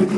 petit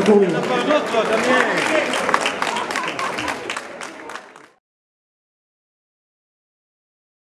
Анатольевна.